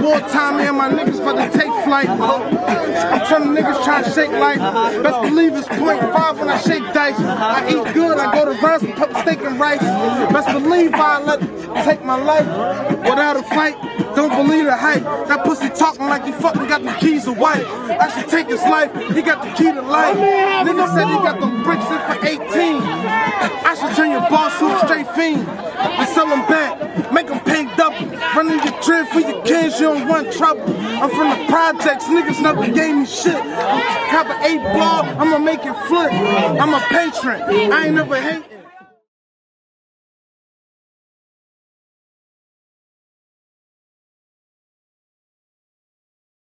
more time, me and my niggas about to take flight. I'm trying to niggas try to shake life. Best believe it's point five when I shake dice. I eat good, I go to Ryan's and pepper steak and rice. Best believe I let take my life without a fight. Don't believe the hype. That pussy talking like he fucking got the keys to white. I should take his life. He got the key to life. Nigga said he got them bricks in for 18. I should turn your boss to a straight fiend for your kids, you don't want trouble. I'm from the projects, niggas never gave me shit. Cop an eight ball, I'ma make it flip. I'm a patron, I ain't never hating.